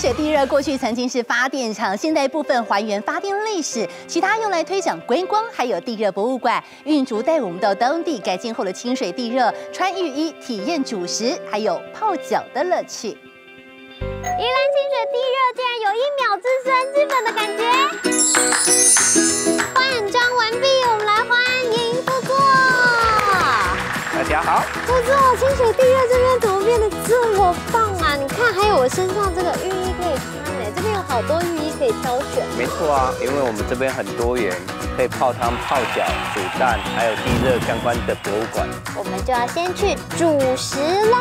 水地热过去曾经是发电厂，现在部分还原发电历史，其他用来推广观光，还有地热博物馆。运竹带我们到当地改建后的清水地热，穿浴衣体验煮食，还有泡脚的乐趣。宜兰清水地热竟然有一秒置身日本的感觉。换装完毕，我们来欢迎副座。大家好，副座，清水地热这边怎么变得这么棒看，还有我身上这个浴衣可以穿呢，这边有好多浴衣可以挑选。没错啊，因为我们这边很多元，可以泡汤、泡脚、煮蛋，还有地热相关的博物馆。我们就要先去煮食啦。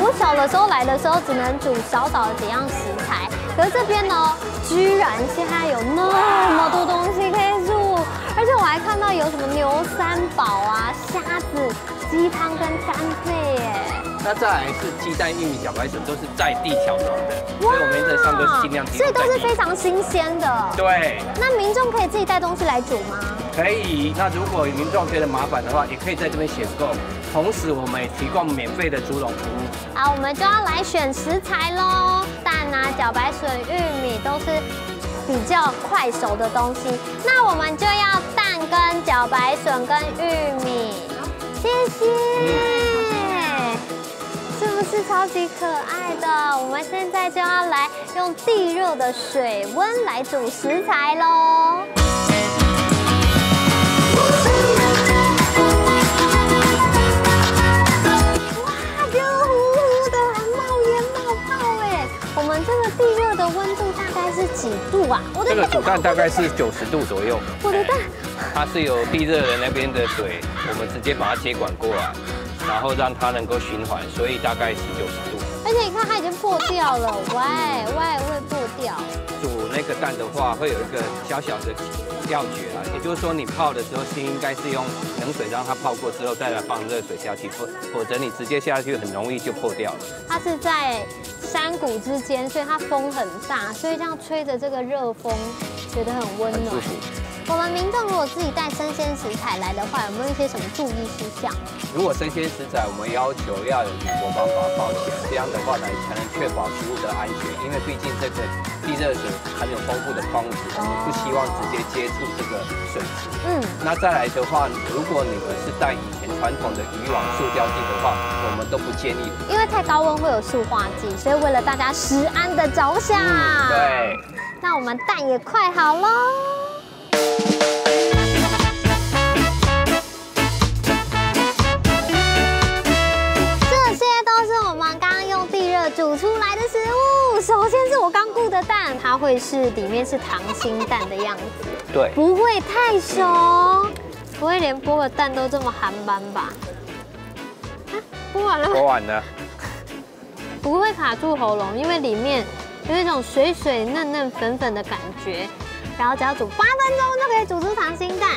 我小的时候来的时候，只能煮少少的几样食材，可是这边呢，居然现在有那有什么牛三宝啊、虾子、鸡汤跟干贝耶。那再来是鸡蛋、玉米、小白笋，都是在地挑农的，所以我们原则上都是尽量提所以都是非常新鲜的。对，那民众可以自己带东西来煮吗？可以。那如果民众觉得麻烦的话，也可以在这边选购。同时，我们也提供免费的猪笼服务。好，我们就要来选食材喽。蛋啊、小白笋、玉米都是比较快熟的东西，那我们就要蛋跟茭白笋跟玉米。谢谢。是不是超级可爱的？我们现在就要来用地热的水温来煮食材喽。我的这个煮蛋大概是九十度左右。我的蛋，它是有地热的那边的水，我们直接把它接管过来，然后让它能够循环，所以大概是九十度。而且你看它已经破掉了，喂喂会破掉。煮那个蛋的话，会有一个小小的要诀啊，也就是说你泡的时候是应该是用冷水让它泡过之后，再来放热水下去，否否则你直接下去很容易就破掉了。它是在山谷之间，所以它风很大，所以这样吹着这个热风，觉得很温暖。我们民众如果自己带生鲜食材来的话，有没有一些什么注意事项？如果生鲜食材，我们要求要有铝箔包把它包起来，这样的话呢才能确保食物的安全。因为毕竟这个地热水含有丰富的矿物质，我们不希望直接接触这个水质。嗯，那再来的话，如果你们是带以前传统的渔网塑胶剂的话，我们都不建议。因为太高温会有塑化剂，所以为了大家食安的着想，对。那我们蛋也快好喽。它会是里面是溏心蛋的样子，对，不会太熟，不会连剥个蛋都这么寒斑吧？啊，剥完了剥完了，不会卡住喉咙，因为里面有一种水水嫩嫩粉粉的感觉，然后只要煮八分钟就可以煮出溏心蛋。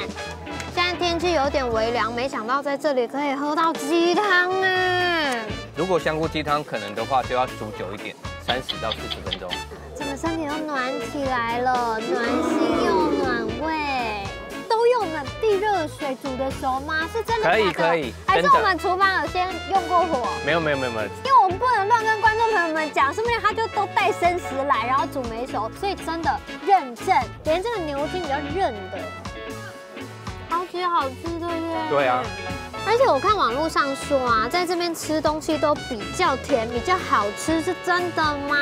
现在天气有点微凉，没想到在这里可以喝到鸡汤啊！如果香菇鸡汤可能的话，就要煮久一点，三十到四十分钟。整个身体都暖起来了，暖心又暖胃。都用冷地热水煮的熟吗？是真的可以假的可以还是我们厨房有先用过火？没有没有没有没有，因为我们不能乱跟观众朋友们讲，是不是他就都带生食来，然后煮没熟，所以真的认证，连这个牛筋比较韧的，超级好吃对不对。对啊。而且我看网络上说啊，在这边吃东西都比较甜，比较好吃，是真的吗？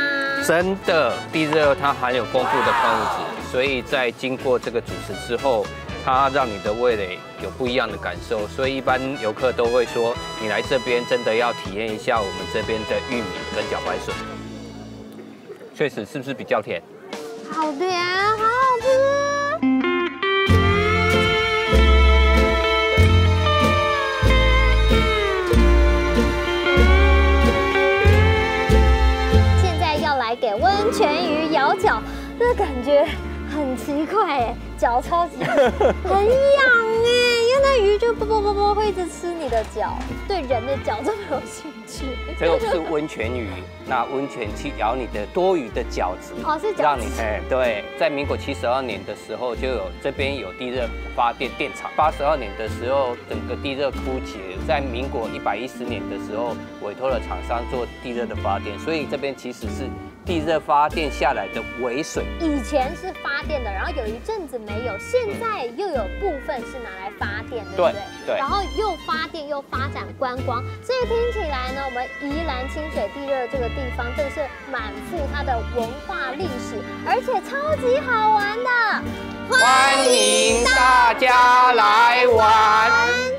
真的地热它含有丰富的矿物质，所以在经过这个煮食之后，它让你的味蕾有不一样的感受。所以一般游客都会说，你来这边真的要体验一下我们这边的玉米跟茭白笋。确实是不是比较甜？好甜，好这感觉很奇怪哎，脚超级很痒哎，因为那鱼就啵啵啵啵会一直吃你的脚，对人的脚这么有兴趣。这个是温泉鱼，那温泉去咬你的多余的角质，哦是角质让你哎对，在民国七十二年的时候就有这边有地热发电电厂，八十二年的时候整个地热枯竭，在民国一百一十年的时候委托了厂商做地热的发电，所以这边其实是地热发电下来的尾水。以前是发电的，然后有一阵子没有，现在又有部分是拿来发电，对不对？然后又发电又发展观光，所以听起来呢，我们宜兰清水地热这个地方真的是满腹它的文化历史，而且超级好玩的。欢迎大家来玩。